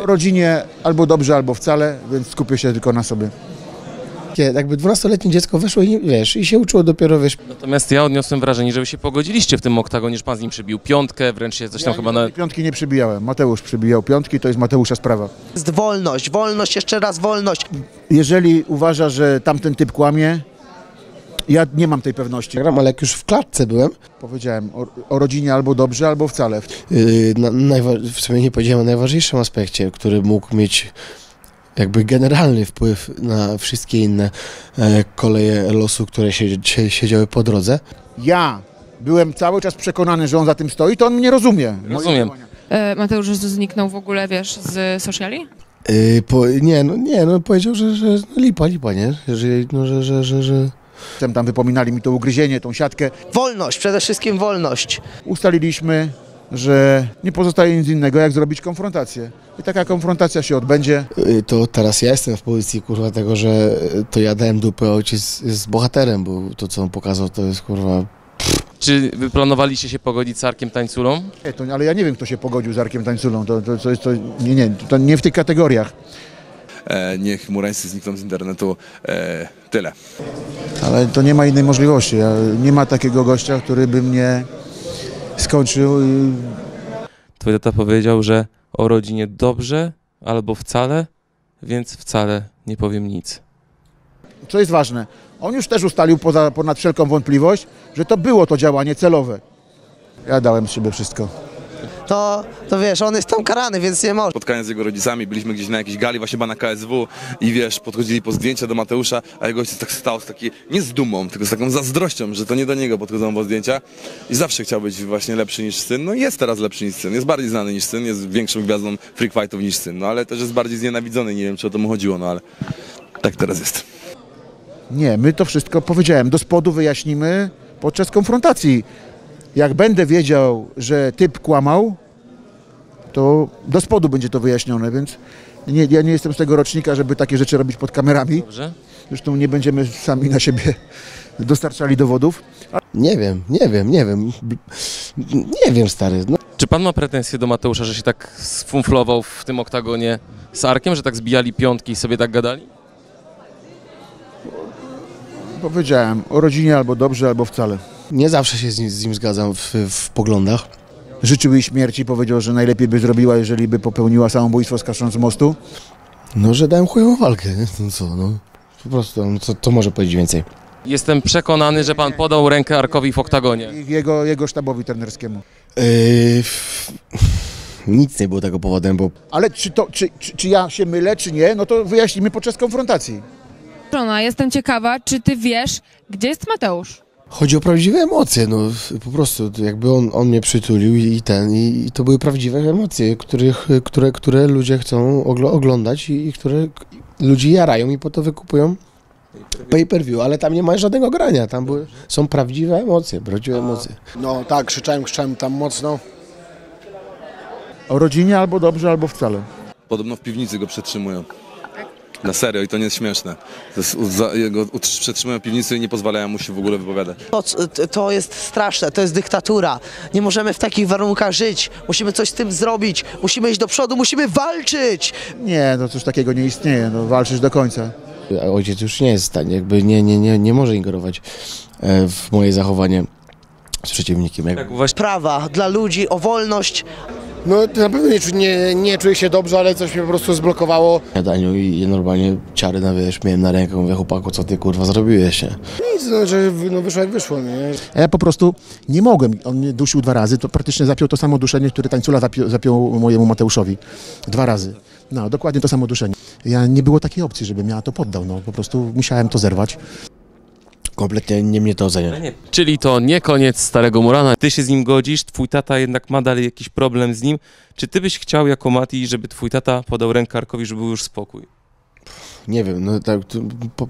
rodzinie albo dobrze, albo wcale, więc skupię się tylko na sobie. Jakby 12-letnie dziecko weszło i wiesz, i się uczyło dopiero, wiesz, Natomiast ja odniosłem wrażenie, że wy się pogodziliście w tym oktagonie, że pan z nim przybił piątkę, wręcz się coś tam chyba na... Piątki nie przybijałem. Mateusz przybijał piątki, to jest Mateusza sprawa. Jest wolność, wolność, jeszcze raz wolność. Jeżeli uważa, że tamten typ kłamie, ja nie mam tej pewności. ale jak już w klatce byłem, Powiedziałem o, o rodzinie albo dobrze, albo wcale. yy, na, najwa- w sumie nie powiedziałem o najważniejszym aspekcie, który mógł mieć jakby generalny wpływ na wszystkie inne e, koleje losu, które się, się, siedziały po drodze. Ja byłem cały czas przekonany, że on za tym stoi, to on mnie rozumie. Moje Rozumiem. działania. E, Mateusz zniknął w ogóle, wiesz, z sociali? Yy, po, nie, no, nie, no powiedział, że, że no, lipa, lipa, nie? Że, no, że, że, że, że... Potem tam wypominali mi to ugryzienie, tą siatkę. Wolność, przede wszystkim wolność. Ustaliliśmy, że nie pozostaje nic innego, jak zrobić konfrontację. I taka konfrontacja się odbędzie. Yy, To teraz ja jestem w pozycji, kurwa, tego, że yy, to ja dałem dupę, ojciec jest bohaterem, bo to, co on pokazał, to jest, kurwa, Czy wy planowaliście się pogodzić z Arkiem Tańculą? Nie, to, ale ja nie wiem, kto się pogodził z Arkiem Tańculą. To, to, to, jest, to, nie, nie, to nie w tych kategoriach. E, niech murańscy znikną z internetu. E, tyle. Ale to nie ma innej możliwości. Nie ma takiego gościa, który by mnie skończył. I Twój tata powiedział, że o rodzinie dobrze albo wcale, więc wcale nie powiem nic. co jest ważne, on już też ustalił poza, ponad wszelką wątpliwość, że to było to działanie celowe. Ja dałem z siebie wszystko. To, to wiesz, on jest tam karany, więc nie może. Spotkanie z jego rodzicami, byliśmy gdzieś na jakiejś gali, właśnie chyba na KSW i wiesz, podchodzili po zdjęcia do Mateusza, a jego ojciec tak stał z takiej, nie z dumą, tylko z taką zazdrością, że to nie do niego podchodzą po zdjęcia i zawsze chciał być właśnie lepszy niż syn. No i jest teraz lepszy niż syn, jest bardziej znany niż syn, jest większą gwiazdą freak fightów niż syn, no ale też jest bardziej znienawidzony, nie wiem czy o to mu chodziło, no ale tak teraz jest. Nie, my to wszystko powiedziałem. Do spodu wyjaśnimy podczas konfrontacji. Jak będę wiedział, że typ kłamał, to do spodu będzie to wyjaśnione, więc nie, ja nie jestem z tego rocznika, żeby takie rzeczy robić pod kamerami. Dobrze? Zresztą nie będziemy sami na siebie dostarczali dowodów. nie wiem, nie wiem, nie wiem, nie wiem, stary, no, Czy pan ma pretensje do Mateusza, że się tak sfumflował w tym oktagonie z Arkiem, że tak zbijali piątki i sobie tak gadali? Powiedziałem o rodzinie albo dobrze, albo wcale. Nie zawsze się z nim, z nim zgadzam w, w poglądach. Życzył jej śmierci, powiedział, że najlepiej by zrobiła, jeżeli by popełniła samobójstwo skacząc z mostu. No, że dałem chujową walkę, nie? no co, no, po prostu, no, co, to może powiedzieć więcej. Jestem przekonany, że pan podał rękę Arkowi w oktagonie. I jego, jego sztabowi trenerskiemu. Yy, nic nie było tego powodem, bo Ale czy, to, czy, czy, czy ja się mylę, czy nie, no to wyjaśnimy podczas konfrontacji. Żona, jestem ciekawa, czy ty wiesz, gdzie jest Mateusz? Chodzi o prawdziwe emocje, no, po prostu, jakby on, on mnie przytulił i, i ten, i, i to były prawdziwe emocje, których, które, które ludzie chcą oglądać i, i które k- ludzi jarają i po to wykupują pay per view, ale tam nie ma żadnego grania, tam były, są prawdziwe emocje, prawdziwe emocje. No tak, krzyczałem, krzyczałem tam mocno. O rodzinie albo dobrze, albo wcale. Podobno w piwnicy go przetrzymują. Na serio i to nie jest śmieszne. To jest, za, jego utrz- przetrzymują piwnicy i nie pozwalają mu się w ogóle wypowiadać. To, to jest straszne, to jest dyktatura. Nie możemy w takich warunkach żyć. Musimy coś z tym zrobić. Musimy iść do przodu, musimy walczyć. Nie, no coś takiego nie istnieje, no walczysz do końca. A Ojciec już nie jest w stanie, jakby nie, nie, nie, nie może ingerować e, w moje zachowanie z przeciwnikiem. Prawa dla ludzi, o wolność. No na pewno nie, nie, nie czuję się dobrze, ale coś mnie po prostu zblokowało. jadaniu i normalnie ciary na wiesz, miałem na rękę, mówię chłopaku, co ty kurwa zrobiłeś, nie? Nic, no, że wy- no, wyszło jak wyszło, nie? A ja po prostu nie mogłem. On mnie dusił dwa razy, to praktycznie zapiął to samo duszenie, które tańcula zapiął, zapiął mojemu Mateuszowi. Dwa razy. No, dokładnie to samo duszenie. Ja nie było takiej opcji, żebym ja to poddał, no po prostu musiałem to zerwać. Kompletnie nie mnie to ocenia. Czyli to nie koniec Starego Murana. Ty się z nim godzisz, twój tata jednak ma dalej jakiś problem z nim. Czy ty byś chciał jako Mati, żeby twój tata podał rękę Arkowi, żeby był już spokój? Nie wiem, no tak, to, po,